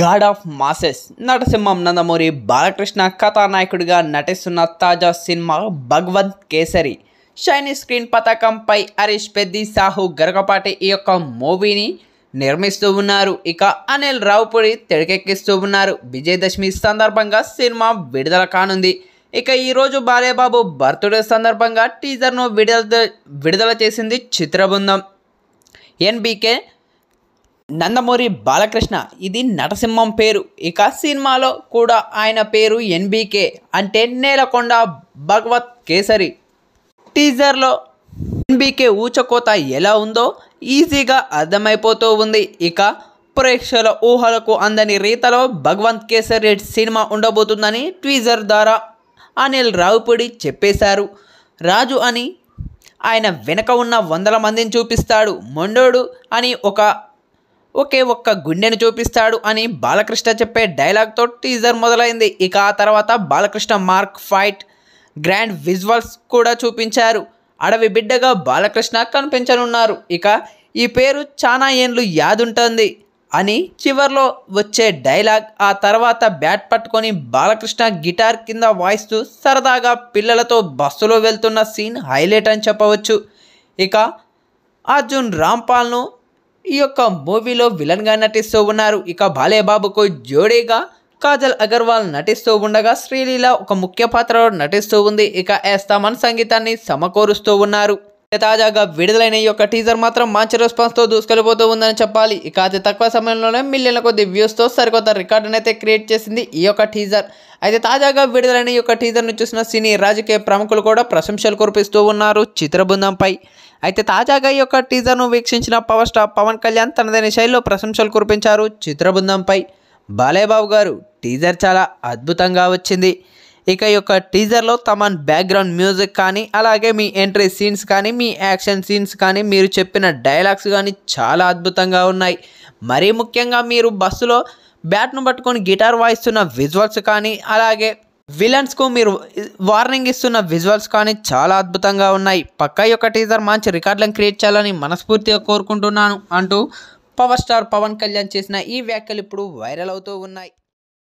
God of masses నటసింహం నందమూరి బాలకృష్ణ కథానాయకుడిగా నటిస్తున్న తాజా cinema Bhagavanth Kesari. Shiny screen పతాకంపై హరీష్ పెద్ది సాహు గరకపాటి ఈ యొక్క మూవీని నిర్మిస్తూ ఉన్నారు. ఇక అనిల్ రావుపూడి తెరకెక్కిస్తూ ఉన్నారు. విజయదశమి సందర్భంగా సినిమా విడుదల కానుంది. ఇక ఈరోజు బాలేబాబు బర్త్డే సందర్భంగా టీజర్ను విడుదల విడుదల చేసింది చిత్రబృందం. ఎన్బీకే నందమూరి బాలకృష్ణ. ఇది నటసింహం పేరు. ఇక సినిమాలో కూడా ఆయన పేరు ఎన్బీకే అంటే నేలకొండ భగవత్ కేసరి. టీజర్లో ఎన్బీకే ఊచకోత ఎలా ఉందో ఈజీగా అర్థమైపోతూ ఉంది. ఇక ప్రేక్షకుల ఊహలకు అందని రీతలో భగవంత్ కేసరి సినిమా ఉండబోతుందని ట్వీజర్ ద్వారా అనిల్ రావుపూడి చెప్పేశారు. రాజు అని ఆయన వెనక ఉన్న వందల మందిని చూపిస్తాడు. మొండోడు అని ఒక ఒకే ఒక్క గుండెను చూపిస్తాడు అని బాలకృష్ణ చెప్పే డైలాగ్తో టీజర్ మొదలైంది. ఇక ఆ తర్వాత Balakrishna mark fight grand visuals కూడా చూపించారు. అడవి బిడ్డగా బాలకృష్ణ కనిపించనున్నారు. ఇక ఈ పేరు చాలా ఏండ్లు యాదుంటుంది అని చివర్లో వచ్చే డైలాగ్ ఆ తర్వాత బ్యాట్ పట్టుకొని బాలకృష్ణ గిటార్ కింద వాయిస్తూ సరదాగా పిల్లలతో బస్సులో వెళ్తున్న సీన్ హైలైట్ అని చెప్పవచ్చు. ఇక అర్జున్ రాంపాల్ను ఈ యొక్క మూవీలో విలన్గా నటిస్తూ ఉన్నారు. ఇక బాలేబాబుకు జోడీగా కాజల్ అగర్వాల్ నటిస్తూ ఉండగా శ్రీలీల ఒక ముఖ్య పాత్రలో నటిస్తూ ఉంది. ఇక ఎస్తామన్ సంగీతాన్ని సమకూరుస్తూ ఉన్నారు. తాజాగా విడుదలైన ఈ యొక్క టీజర్ మాత్రం మంచి రెస్పాన్స్తో దూసుకెళ్ళిపోతూ ఉందని చెప్పాలి. ఇక అతి తక్కువ సమయంలోనే మిలియన్ల కొద్ది వ్యూస్తో సరికొత్త రికార్డును అయితే క్రియేట్ చేసింది ఈ యొక్క టీజర్. అయితే తాజాగా విడుదలైన ఈ యొక్క టీజర్ను చూసిన సినీ రాజకీయ ప్రముఖులు కూడా ప్రశంసలు కురిపిస్తూ ఉన్నారు. చిత్రబృందంపై అయితే తాజాగా ఈ యొక్క టీజర్ను వీక్షించిన పవర్ స్టార్ పవన్ కళ్యాణ్ తనదైన శైలిలో ప్రశంసలు కురిపించారు చిత్రబృందంపై. బాలేబాబు గారు టీజర్ చాలా అద్భుతంగా వచ్చింది. ఇక ఈ యొక్క టీజర్లో తమన్ బ్యాక్గ్రౌండ్ మ్యూజిక్ కానీ అలాగే మీ ఎంట్రీ సీన్స్ కానీ మీ యాక్షన్ సీన్స్ కానీ మీరు చెప్పిన డైలాగ్స్ కానీ చాలా అద్భుతంగా ఉన్నాయి. మరీ ముఖ్యంగా మీరు బస్సులో బ్యాట్ను పట్టుకొని గిటార్ వాయిస్తున్న విజువల్స్ కానీ అలాగే విలన్స్కు మీరు వార్నింగ్ ఇస్తున్న విజువల్స్ కానీ చాలా అద్భుతంగా ఉన్నాయి. పక్క యొక్క టీజర్ మంచి రికార్డులను క్రియేట్ చేయాలని మనస్ఫూర్తిగా కోరుకుంటున్నాను అంటూ పవర్ స్టార్ పవన్ కళ్యాణ్ చేసిన ఈ వ్యాఖ్యలు ఇప్పుడు వైరల్ అవుతూ ఉన్నాయి.